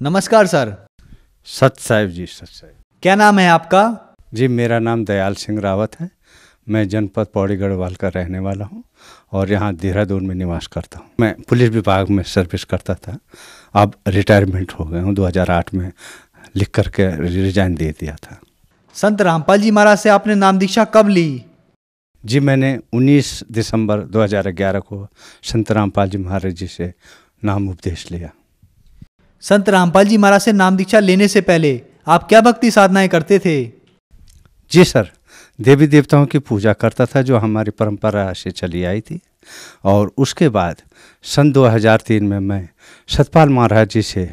नमस्कार सर। सत साहिब जी सत साहिब क्या नाम है आपका? जी मेरा नाम दयाल सिंह रावत है। मैं जनपद पौड़ी गढ़वाल का रहने वाला हूँ और यहाँ देहरादून में निवास करता हूँ। मैं पुलिस विभाग में सर्विस करता था। अब रिटायरमेंट हो गया हूँ। 2008 में लिख करके रिजाइन दे दिया था। संत रामपाल जी महाराज से आपने नाम दीक्षा कब ली? जी मैंने 19 दिसंबर 2011 को संत रामपाल जी महाराज जी से नाम उपदेश लिया। संत रामपाल जी महाराज से नाम दीक्षा लेने से पहले आप क्या भक्ति साधनाएँ करते थे? जी सर देवी देवताओं की पूजा करता था जो हमारी परंपरा से चली आई थी। और उसके बाद सन 2003 में मैं सतपाल महाराज जी से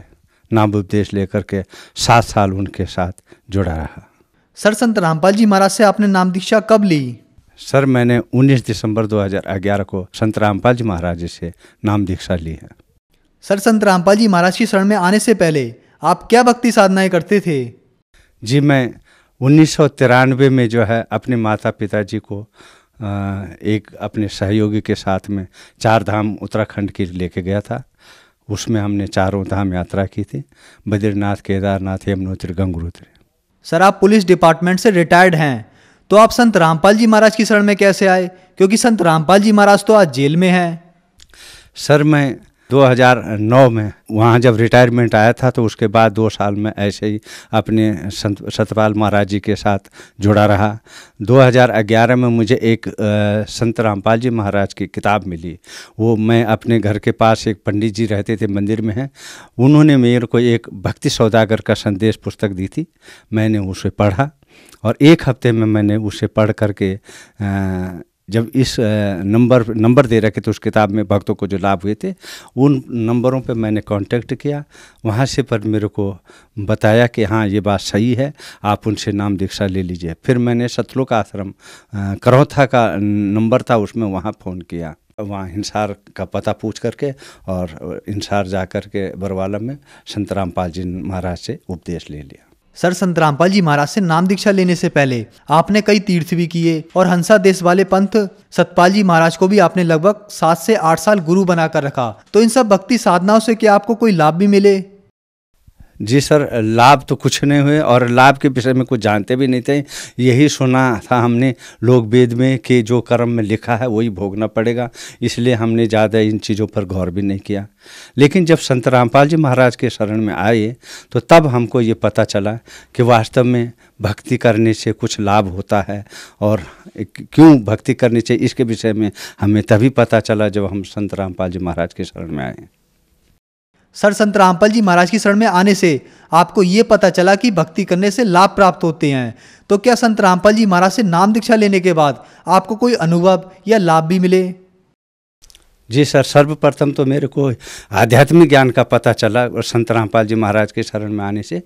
नाम उपदेश लेकर के सात साल उनके साथ जुड़ा रहा। सर संत रामपाल जी महाराज से आपने नाम दीक्षा कब ली? सर मैंने 19 दिसंबर 2011 को संत रामपाल जी महाराज जी से नाम दीक्षा ली है। सर संत रामपाल जी महाराज की शरण में आने से पहले आप क्या भक्ति साधनाएँ करते थे? जी मैं उन्नीस सौ तिरानवे में जो है अपने माता पिता जी को एक अपने सहयोगी के साथ में चार धाम उत्तराखंड की लेके गया था। उसमें हमने चारों धाम यात्रा की थी। बद्रीनाथ केदारनाथ यमुनोत्री गंगोत्री। सर आप पुलिस डिपार्टमेंट से रिटायर्ड हैं तो आप संत रामपाल जी महाराज की शरण में कैसे आए? क्योंकि संत रामपाल जी महाराज तो आज जेल में हैं। सर मैं 2009 में वहाँ जब रिटायरमेंट आया था तो उसके बाद दो साल में ऐसे ही अपने संत सतपाल महाराज जी के साथ जुड़ा रहा। 2011 में मुझे एक आ, संत रामपाल जी महाराज की किताब मिली। वो मैं अपने घर के पास एक पंडित जी रहते थे मंदिर में हैं। उन्होंने मेरे को एक भक्ति सौदागर का संदेश पुस्तक दी थी। मैंने उसे पढ़ा और एक हफ़्ते में मैंने उसे पढ़ करके आ, जब इस नंबर नंबर दे रखे थे उस किताब में भक्तों को जो लाभ हुए थे, उन नंबरों पे मैंने कांटेक्ट किया। वहाँ से पर मेरे को बताया कि हाँ ये बात सही है, आप उनसे नाम दीक्षा ले लीजिए। फिर मैंने सतलोक आश्रम करौथा का नंबर था, उसमें वहाँ फ़ोन किया। वहाँ हिंसार का पता पूछ करके और हिंसार जा कर के बरवाला में संत रामपाल जी महाराज से उपदेश ले लिया। सर संत रामपाल जी महाराज से नाम दीक्षा लेने से पहले आपने कई तीर्थ भी किए और हंसा देश वाले पंथ सतपाल जी महाराज को भी आपने लगभग सात से आठ साल गुरु बनाकर रखा। तो इन सब भक्ति साधनाओं से क्या आपको कोई लाभ भी मिले? जी सर, लाभ तो कुछ नहीं हुए और लाभ के विषय में कुछ जानते भी नहीं थे। यही सुना था हमने लोग वेद में कि जो कर्म में लिखा है वही भोगना पड़ेगा, इसलिए हमने ज़्यादा इन चीज़ों पर गौर भी नहीं किया। लेकिन जब संत रामपाल जी महाराज के शरण में आए तो तब हमको ये पता चला कि वास्तव में भक्ति करने से कुछ लाभ होता है और क्यों भक्ति करनी चाहिए इसके विषय में हमें तभी पता चला जब हम संत रामपाल जी महाराज के शरण में आए। सर संत रामपाल जी महाराज की शरण में आने से आपको ये पता चला कि भक्ति करने से लाभ प्राप्त होते हैं। तो क्या संत रामपाल जी महाराज से नाम दीक्षा लेने के बाद आपको कोई अनुभव या लाभ भी मिले? जी सर, सर्वप्रथम तो मेरे को आध्यात्मिक ज्ञान का पता चला और संत रामपाल जी महाराज के शरण में आने से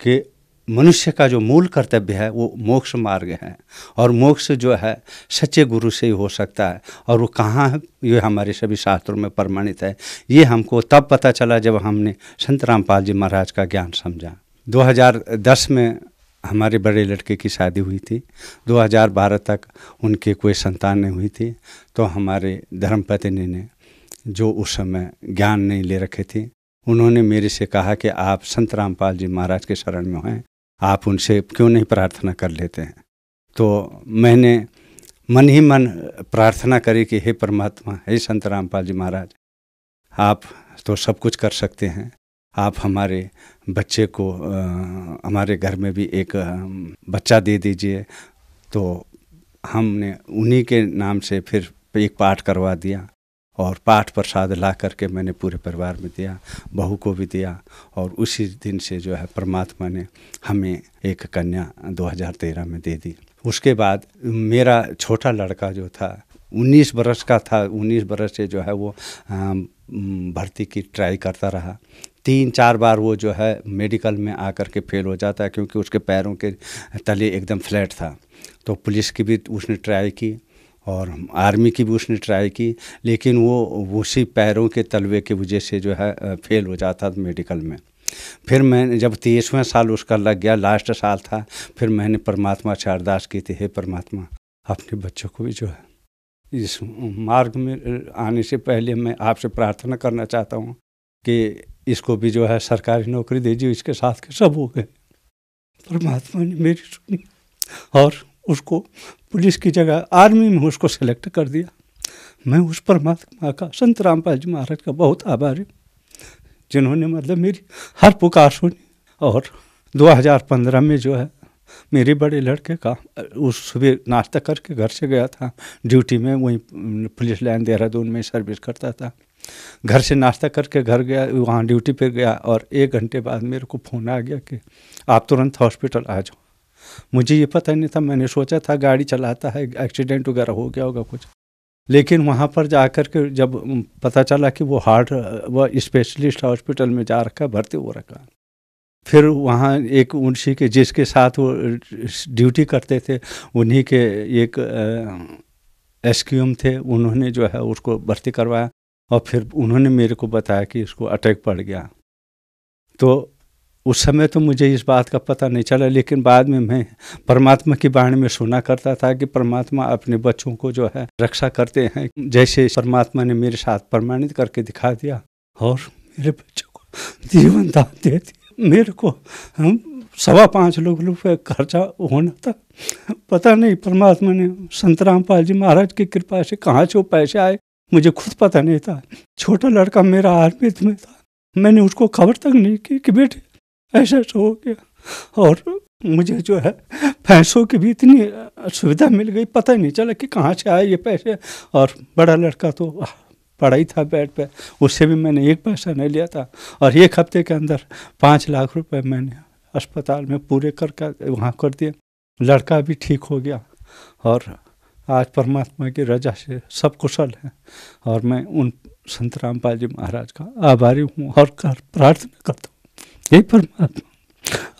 कि मनुष्य का जो मूल कर्तव्य है, वो मोक्ष मार्ग है। और मोक्ष जो है, सच्चे गुरु से ही हो सकता है। और वो कहाँ है? ये हमारे सभी शास्त्रों में प्रमाणित है। ये हमको तब पता चला जब हमने संत रामपाल जी महाराज का ज्ञान समझा। 2010 में हमारे बड़े लड़के की शादी हुई थी। 2012 तक उनके कोई संतान नहीं हुई थी। तो हमारे धर्मपत्नी ने जो उस समय ज्ञान नहीं ले रखे थे, उन्होंने मेरे से कहा कि आप संत रामपाल जी महाराज के शरण में हैं। आप उनसे क्यों नहीं प्रार्थना कर लेते हैं? तो मैंने मन ही मन प्रार्थना करी कि हे परमात्मा हे संत रामपाल जी महाराज आप तो सब कुछ कर सकते हैं। आप हमारे बच्चे को आ, हमारे घर में भी एक बच्चा दे दीजिए। तो हमने उन्हीं के नाम से फिर एक पाठ करवा दिया। और पाठ प्रसाद ला करके मैंने पूरे परिवार में दिया, बहू को भी दिया और उसी दिन से जो है परमात्मा ने हमें एक कन्या 2013 में दे दी। उसके बाद मेरा छोटा लड़का जो था 19 बरस का था 19 बरस से जो है वो भर्ती की ट्राई करता रहा। तीन चार बार वो जो है मेडिकल में आकर के फेल हो जाता है क्योंकि उसके पैरों के तले एकदम फ्लैट था। तो पुलिस की भी उसने ट्राई की और आर्मी की भी उसने ट्राई की, लेकिन वो उसी पैरों के तलवे की वजह से जो है फेल हो जाता था मेडिकल में। फिर मैंने, जब तेईसवें साल उसका लग गया, लास्ट साल था, फिर मैंने परमात्मा से अरदास की थी, हे परमात्मा, अपने बच्चों को भी जो है, इस मार्ग में आने से पहले मैं आपसे प्रार्थना करना चाहता हूँ कि इसको भी जो है, सरकारी नौकरी दीजिए, इसके साथ के सब हो गए। परमात्मा ने मेरी सुनी और उसको पुलिस की जगह आर्मी में उसको सेलेक्ट कर दिया। मैं उस परमात्मा का, संत रामपाल जी महाराज का बहुत आभारी जिन्होंने मतलब मेरी हर पुकार सुनी और 2015 में जो है, मेरे बड़े लड़के का, उस सुबह नाश्ता करके घर से गया था। ड्यूटी में वहीं पुलिस लाइन देहरादून में सर्विस करता था। घर से नाश्ता करके घर गया, वहाँ ड्यूटी पे गया और एक घंटे बाद मेरे को फ़ोन आ गया कि आप तुरंत हॉस्पिटल आ जाओ। मुझे ये पता नहीं था, मैंने सोचा था गाड़ी चलाता है, एक्सीडेंट वगैरह हो गया होगा कुछ। लेकिन वहाँ पर जा कर के जब पता चला कि वो हार्ट व स्पेशलिस्ट हॉस्पिटल में जा रखा, भर्ती हो रखा। फिर वहाँ एक उनसी के, जिसके साथ वो ड्यूटी करते थे, उन्हीं के एक एस थे, उन्होंने जो है उसको भर्ती करवाया और फिर उन्होंने मेरे को बताया कि इसको अटैक पड़ गया। तो उस समय तो मुझे इस बात का पता नहीं चला, लेकिन बाद में मैं परमात्मा की बाणी में सुना करता था कि परमात्मा अपने बच्चों को जो है रक्षा करते हैं। जैसे परमात्मा ने मेरे साथ प्रमाणित करके दिखा दिया, और मेरे बच्चों को जीवन दान दे दिया। मेरे को सवा पाँच लोग रुपये खर्चा होना था। पता नहीं परमात्मा ने संत रामपाल जी महाराज की कृपा से कहाँ से वो पैसे आए, मुझे खुद पता नहीं था। छोटा लड़का मेरा आर्मी में था। मैंने उसको खबर तक नहीं की कि बेटे ऐसा हो गया। और मुझे जो है, पैसों की भी इतनी सुविधा मिल गई, पता ही नहीं चला कि कहाँ से आए ये पैसे। और बड़ा लड़का तो पढ़ाई था बेड पे, उससे भी मैंने एक पैसा नहीं लिया था। और एक हफ़्ते के अंदर पाँच लाख रुपए मैंने अस्पताल में पूरे कर वहाँ कर दिए। लड़का भी ठीक हो गया। और आज परमात्मा की रजा से सब कुशल हैं। और मैं उन संत रामपाल जी महाराज का आभारी हूँ और कर, प्रार्थना करता हूँ। ये परमात्मा।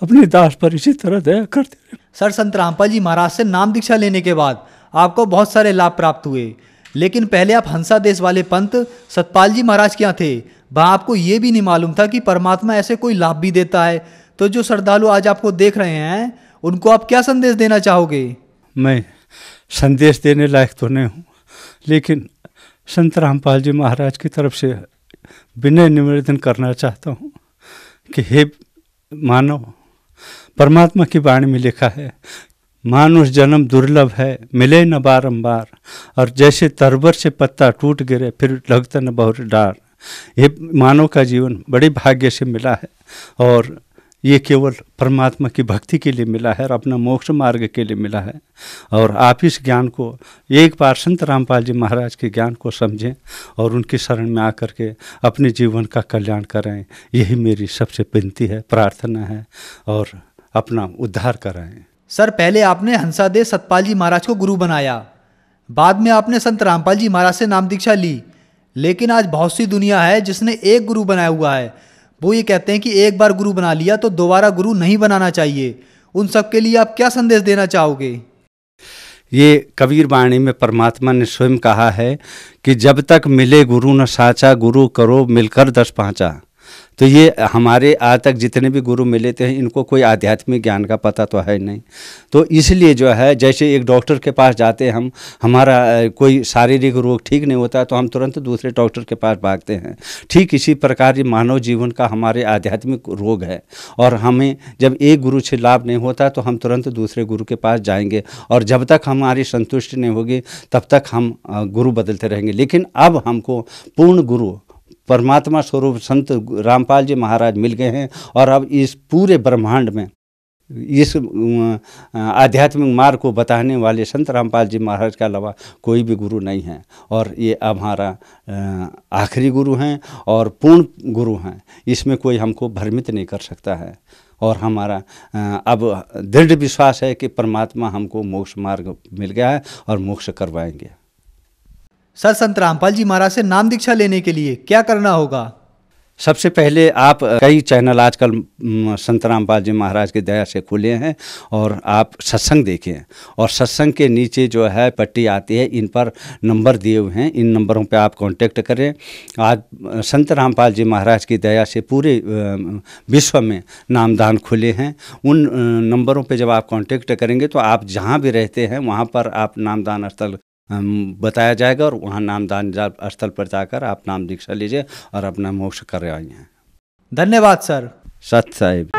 अपने दास पर इसी तरह दया करते रहे। सर संत रामपाल जी महाराज से नाम दीक्षा लेने के बाद आपको बहुत सारे लाभ प्राप्त हुए। लेकिन पहले आप हंसा देश वाले पंत सतपाल जी महाराज क्या थे। वहाँ आपको ये भी नहीं मालूम था कि परमात्मा ऐसे कोई लाभ भी देता है। तो जो श्रद्धालु आज आपको देख रहे हैं उनको आप क्या संदेश देना चाहोगे? मैं संदेश देने लायक तो नहीं हूँ। लेकिन संत रामपाल जी महाराज की तरफ़ से विनय निवेदन करना चाहता हूँ। कि हे मानव, परमात्मा की वाणी में लिखा है, मानुष जन्म दुर्लभ है, मिले न बारंबार, और जैसे तरबर से पत्ता टूट गिरे, फिर लगता न बहुत डार। ये मानव का जीवन बड़े भाग्य से मिला है, और ये केवल परमात्मा की भक्ति के लिए मिला है और अपना मोक्ष मार्ग के लिए मिला है। और आप इस ज्ञान को, एक बार संत रामपाल जी महाराज के ज्ञान को समझें और उनकी शरण में आकर के अपने जीवन का कल्याण करें। यही मेरी सबसे विनती है, प्रार्थना है और अपना उद्धार कराएँ। सर, पहले आपने हंसादेव सतपाल जी महाराज को गुरु बनाया। बाद में आपने संत रामपाल जी महाराज से नाम दीक्षा ली। लेकिन आज बहुत सी दुनिया है जिसने एक गुरु बनाया हुआ है। वो ये कहते हैं कि एक बार गुरु बना लिया तो दोबारा गुरु नहीं बनाना चाहिए। उन सब के लिए आप क्या संदेश देना चाहोगे? ये कबीर वाणी में परमात्मा ने स्वयं कहा है कि जब तक मिले गुरु न साचा, गुरु करो, मिलकर दस पाँचा। तो ये हमारे आज तक जितने भी गुरु मिले थे, इनको कोई आध्यात्मिक ज्ञान का पता तो है नहीं। तो इसलिए जो है, जैसे एक डॉक्टर के पास जाते हम, हमारा कोई शारीरिक रोग ठीक नहीं होता तो हम तुरंत दूसरे डॉक्टर के पास भागते हैं। ठीक इसी प्रकार ये मानव जीवन का हमारे आध्यात्मिक रोग है। और हमें जब एक गुरु से लाभ नहीं होता तो हम तुरंत दूसरे गुरु के पास जाएँगे। और जब तक हमारी संतुष्टि नहीं होगी, तब तक हम गुरु बदलते रहेंगे। लेकिन अब हमको पूर्ण गुरु परमात्मा स्वरूप संत रामपाल जी महाराज मिल गए हैं और अब इस पूरे ब्रह्मांड में, इस आध्यात्मिक मार्ग को बताने वाले संत रामपाल जी महाराज के अलावा कोई भी गुरु नहीं है। और ये अब हमारा आखिरी गुरु हैं और पूर्ण गुरु हैं। इसमें कोई हमको भ्रमित नहीं कर सकता है। और हमारा अब दृढ़ विश्वास है कि परमात्मा हमको मोक्ष मार्ग मिल गया है और मोक्ष करवाएँगे। सर संत रामपाल जी महाराज से नाम दीक्षा लेने के लिए क्या करना होगा? सबसे पहले आप कई चैनल आजकल संत रामपाल जी महाराज की दया से खुले हैं और आप सत्संग देखें और सत्संग के नीचे जो है, पट्टी आती है, इन पर नंबर दिए हुए हैं। इन नंबरों पे आप कांटेक्ट करें। आज संत रामपाल जी महाराज की दया से पूरे विश्व में नामदान खुले हैं। उन नंबरों पे जब आप कांटेक्ट करेंगे तो आप जहाँ भी रहते हैं, वहाँ पर आप नामदान स्थल बताया जाएगा और वहाँ नामदान स्थल पर जाकर आप नाम दीक्षा लीजिए और अपना मोक्ष कर आइए धन्यवाद सर। सत साहिब।